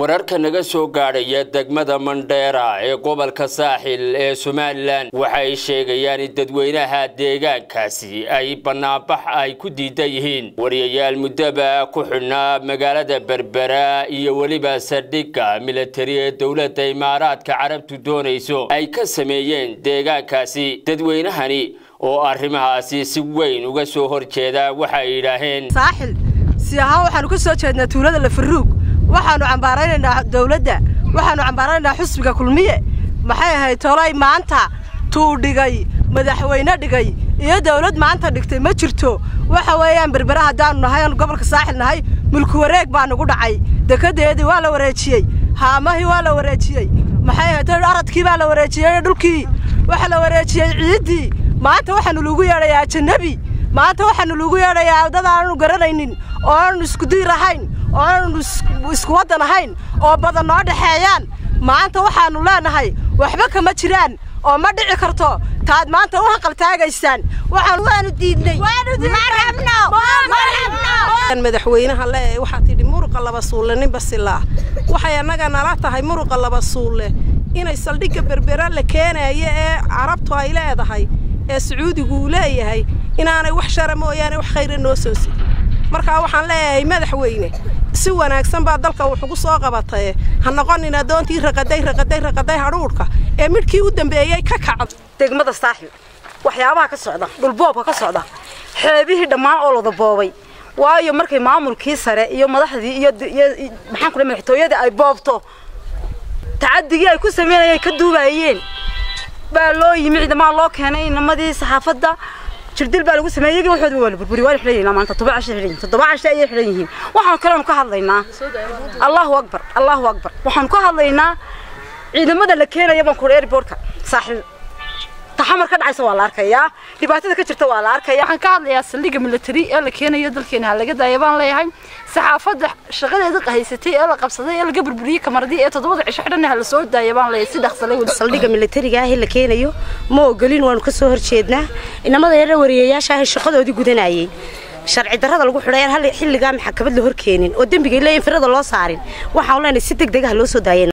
wararka naga soo gaadhaya degmada mandheera ee gobolka saaxil ee somalilan waxay sheegayaan in dadweynaha deegaankaasi ay bannaanbax ay ku diidan yihiin. Wariyayaal muddaba ku xidhnaa magaalada berbera iyo weliba saldhigga militari ee dowladda imaaraadka carabtu doonayso ay ka sameeyeen deegaankaasi. Dadweynahani oo arrimahaasi si weyn uga soo horjeeda waxay yidhaaheen saaxil si ahaan waxaanu ka soo jeednaa tuulada lafaruug waxaanu cambaaraynaynaa dawladda waxaanu cambaaraynaynaa xusbiga kulmiye. Maxay ahayd tolay maanta tuu dhigay madaxweyne dhigay iyo dawlad maanta dhigtay? Ma jirto. Waxa weeyaan berbera haddaanu nahay aanu gobolka saaxil nahay mulku wareeg baa nugu dhacay. Dekedeedii waa la wareejiyey. Haamahii waa la wareejiyey. Maxay ahayd aradkii baa la wareejiyey dhulkii? Waxa la wareejiyey ciiddii maanta waxaanu lagu yeedhayaa ajanabi maanta waxaanu lagu yeedhayaa dad aanu garanaynin oo aanu isku diir ahayn oo aanu isku waddan ahayn oo badan noo dhexeeyaan maanta waxaanu leenahay waxba kama jiraan oo ma dhici karto taad maanta u haqal taagaysaan. Waanu diidnay. Madaxweynaha le waxaa tidhi muruqa laba suulle nin basilaa waxay annaga nala tahay muruqa laba suulle. Inay saldhigga berbera la keenayo ee carabtu ay leedahay ee sacuudigu uu leeyahay inaanay wax shara mooyaane wax khayra noo soo sidin markaa waxaan leeyahay madaxweyne si wanaagsan baa dalka wuxugu soo qabataye ha noqonin addoontii raqaday raqaday raqaday hadhuudhka. Ee midhkii u dambeeyey ka kacda degmada saaxil waxyaabaha ka socda dhulboobka ka socda xeebihii dhammaan oo lada boobay. Waayo markay maamulkii sare iyo madaxdii iyo maxaan kudhay madaxtooyadii ay boobto tacadigii ay ku sameynayay ka duubayeen baa loo yimi ciidamaa loo keenay inamadii saxaafadda جردل بالو سميغي و خدو ولا بربري وال خليين ما انت 17 خليين 17 أي خليين وحنا كلنا كحدلينا الله أكبر الله أكبر. وحنا كحدلينا عيدمده لكينا يبان كور ايربورت صاحب taxamar ka dhacaysa waa la arkayaa. Dhibaatada ka jirta waa la arkayaa. Waxaan ka hadlayaa saldhigga military ee la keenayo dalkeena ha daaya baan leeyahay. Saxaafadda shaqadeeda qahaysatay ee la qabsaday ee laga burburiyey kamaradii ee toddobada cisho xidhan ha soo daaya baan leeyahay. Si dhaqsalay weli saldhigga militariga ah ee la keenayo ma ogolin waanu ka soo horjeednaa inamada yara wariyayaasha ah shaqadoodii gudanayay sharci darrada lagu xidhay aan xilligaa maxkamad la hor keenin oo dembiga leeyin firada loo saarin. Waxaan leenahay si deg deg ah loo soo daayay